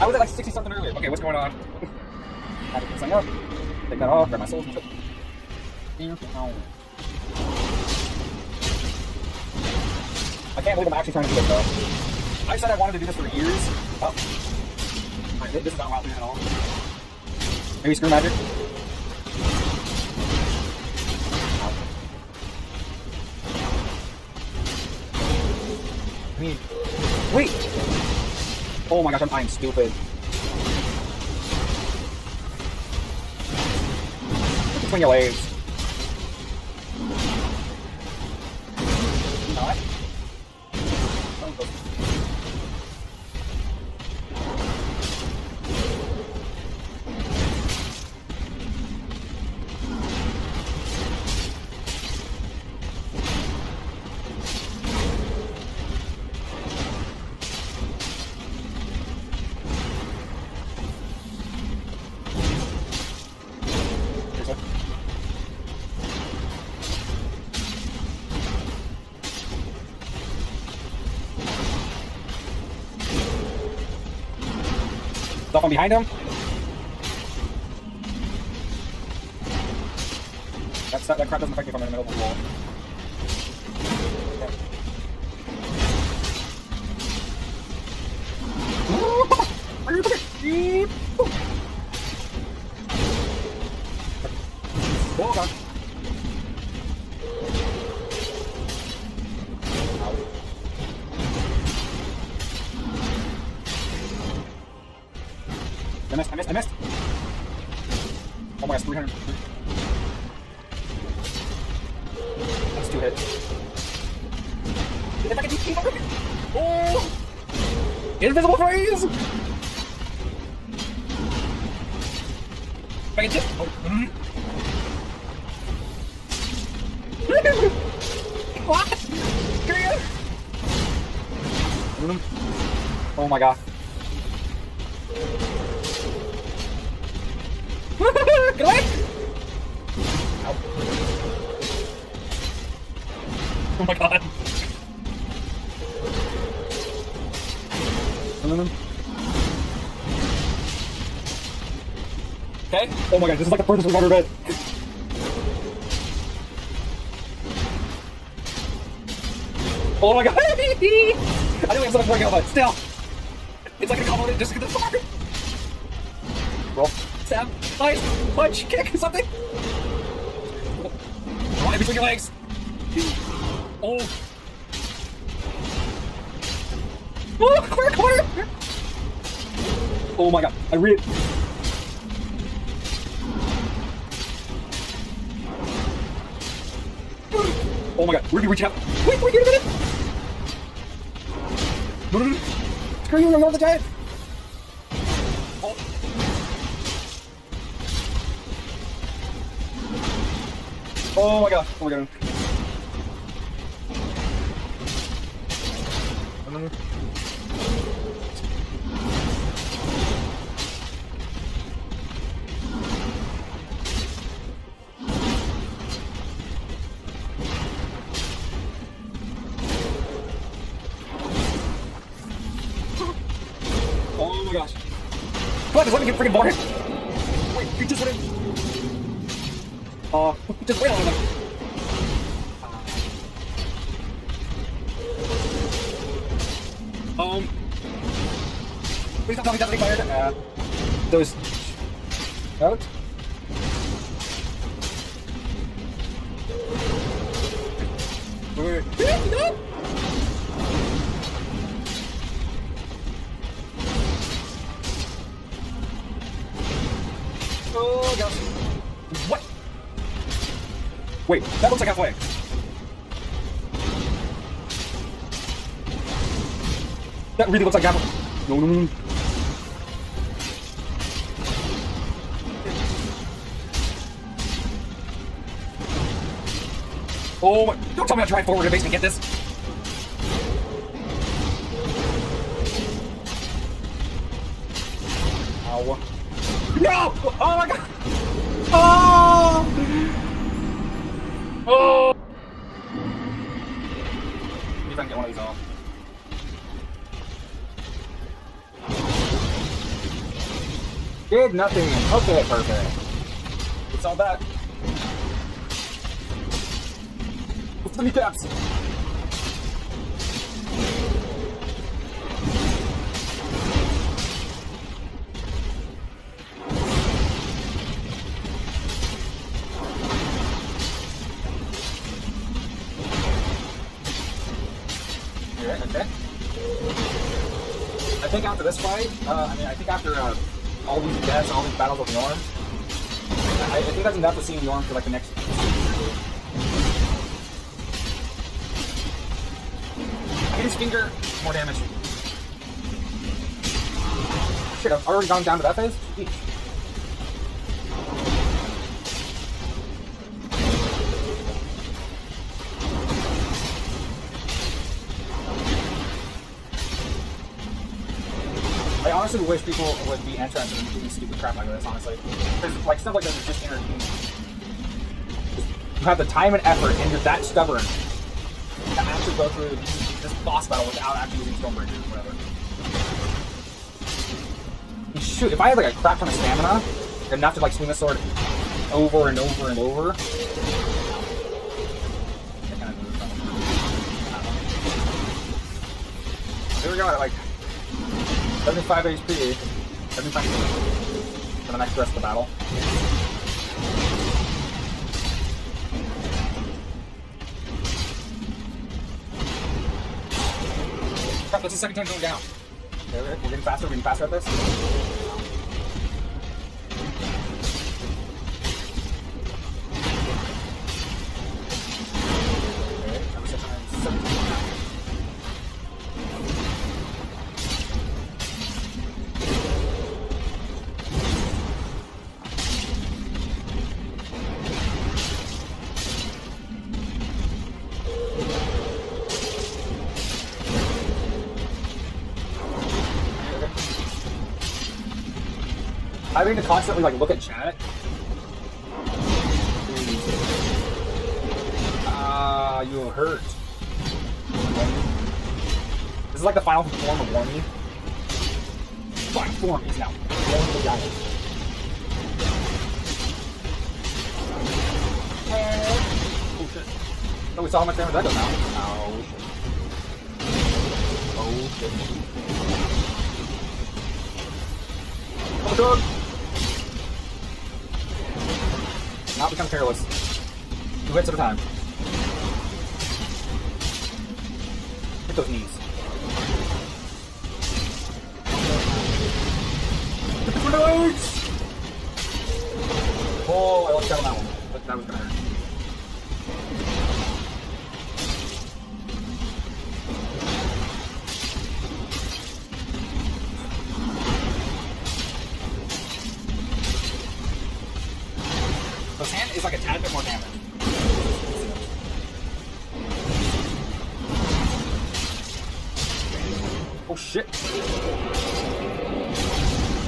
I was at like 60 something earlier. Okay, what's going on? Had to put something up. Take that off, grab my soul. Ow. I can't believe I'm actually trying to do this though. I said I wanted to do this for years. Oh. This is not WoW at all. Maybe screw magic? I mean, wait! Oh my gosh, I'm, I'm stupid. Between your legs. Stuff on behind him. That's, that, that crap doesn't affect me if I'm in the middle of the wall. Oh god. Missed, I missed, I missed. Oh my gosh, 300. That's two hits. If I can keep. Oh! Invisible freeze! If I can just. Oh. mm. what? Come here! Mm. Oh my god. Get away! Oh my god. Okay. Oh my god, this is like the furthest we've ever. Oh my god! I knew he was gonna bring out, but still. It's like a compliment just get the fuck. Roll. Stab. Nice. Punch. Kick. Something. On, in between your legs. Oh. Oh, corner, corner. Oh my god. I really. Oh my god. Ruby, reach out. Wait, wait, wait a minute. No, no, no. Screw you, you're the giant. Oh my god. Oh my god. Oh my gosh. On, just let me get freaking bored. Uh, just wait on them. Um. Please don't tell me that's fired. Uh, those. Out. Wait, wait, wait. No! Oh gosh. Wait, that looks like halfway. That really looks like halfway. No, no, no. Oh my, don't tell me to try forward makes me get this. Ow. No! Oh my god! Oh! Did nothing. Okay, perfect. It's all back. With the kneecaps. Okay, okay. I think after this fight, uh, I mean, I think after uh, all these deaths, all these battles with Norm, I, I think that's enough to see Norm for like the next. Hit his finger, more damage. Shit, I've already gone down to that phase? I honestly wish people would be interested in doing stupid crap like this, honestly. Because, like, stuff like this is just entertaining. You have the time and effort, and you're that stubborn to actually go through this boss battle without actually using Stormbreaker or whatever. And shoot, if I had, like, a crap ton of stamina, enough to, like, swing the sword over and over and over. Here we go, like, 75 HP. 75 for the next rest of the battle. Crap, that's the second time going down. We're getting faster, we're getting faster at this. Having to constantly like look at chat. Ah, you hurt. This is like the final form of Wormy. Final form is now. Oh shit. Oh, we saw how much damage that does now. Oh shit. Oh shit. Oh my god! Not become careless. Two hits at a time. Hit those knees. Hit the grenades! Oh, I lost out on that one. That was gonna hurt.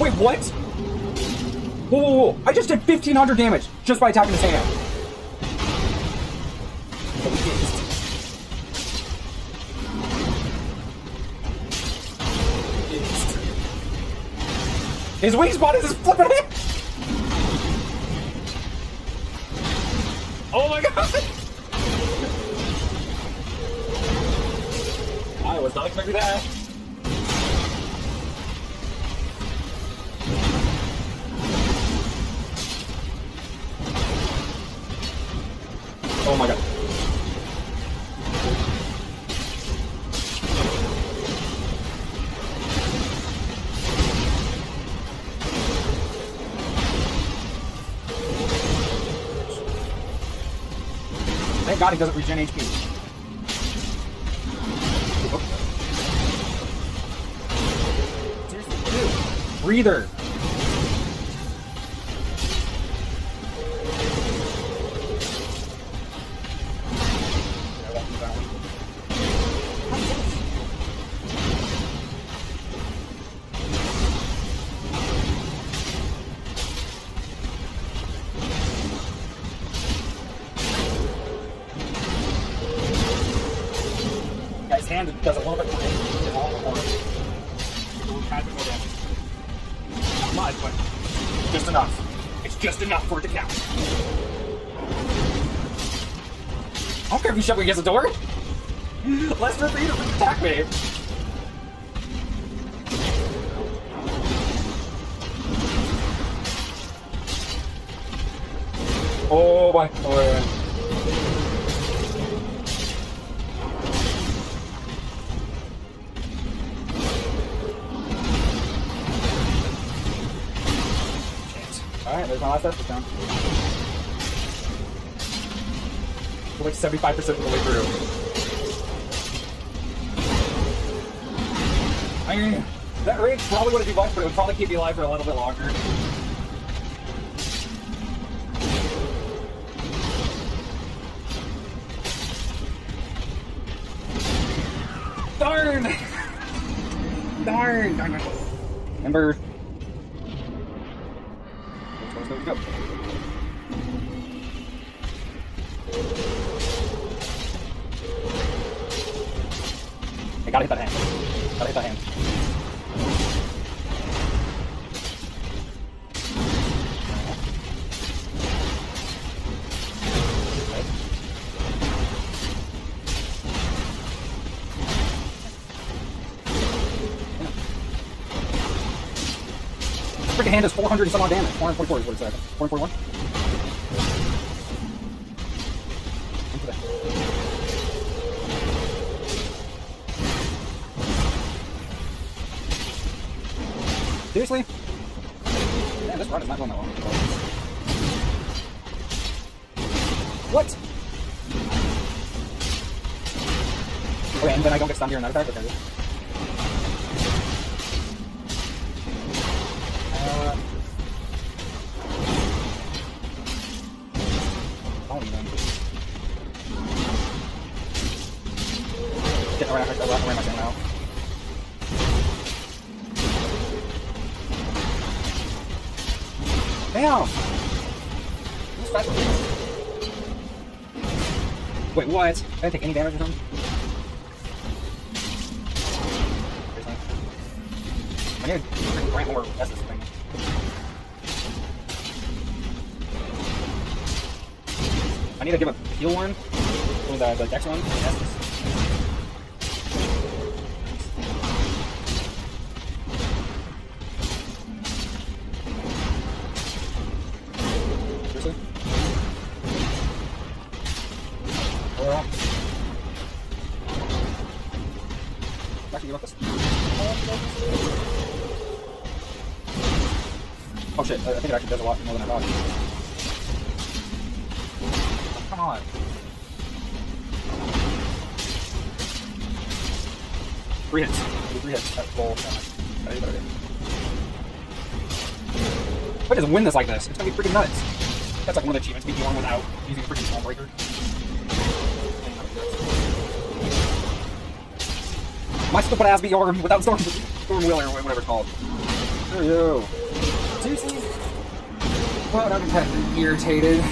Wait, what? Whoa, whoa, whoa. I just did 1500 damage just by attacking his hand. His weak spot is his flipping hand. Oh my god! I was not expecting that. Thank god he doesn't regen HP. Dude. Breather. Just enough for it to count. I don't care if you shove me against the door. Less for you to attack me. Oh my. Oh yeah. Last Estus down. We're like 75% of the way through. I mean, that rage probably wouldn't be much, but it would probably keep me alive for a little bit longer. Darn! Darn! Darn! darn. I gotta hit that hand. Gotta hit that hand. Freaking hand does 400 and some odd damage. 444 is what it said. 441? Seriously? Man, this run is not going that long. What? Okay, and then I don't get stunned here in that attack? Okay. Get around, around, around my thing now. Damn! Who's? Wait, what? I didn't take any damage from him? Seriously? I need to grant more S's. I need to give a heal one. Or the, the dex one. Oh shit, I think it actually does a lot more than I thought. Come on. Three hits. Three hits at full. If I just win this like this, it's gonna be freaking nuts. That's like one of the achievements, beat one without using a freaking Stormbreaker. My stupid ass beat Yhorm without Storm, Storm Wheeler or whatever it's called. Screw you. Seriously? Well, I'm kind of irritated.